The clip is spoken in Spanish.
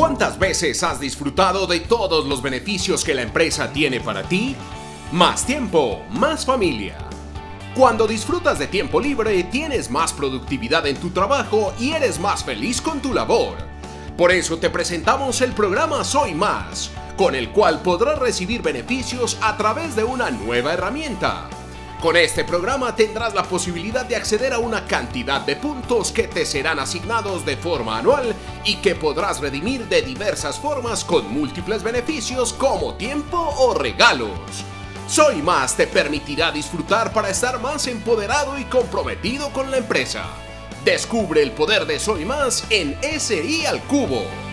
¿Cuántas veces has disfrutado de todos los beneficios que la empresa tiene para ti? Más tiempo, más familia. Cuando disfrutas de tiempo libre, tienes más productividad en tu trabajo y eres más feliz con tu labor. Por eso te presentamos el programa Soy Más, con el cual podrás recibir beneficios a través de una nueva herramienta. Con este programa tendrás la posibilidad de acceder a una cantidad de puntos que te serán asignados de forma anual y que podrás redimir de diversas formas con múltiples beneficios como tiempo o regalos. Soy Más te permitirá disfrutar para estar más empoderado y comprometido con la empresa. Descubre el poder de Soy Más en SI al Cubo.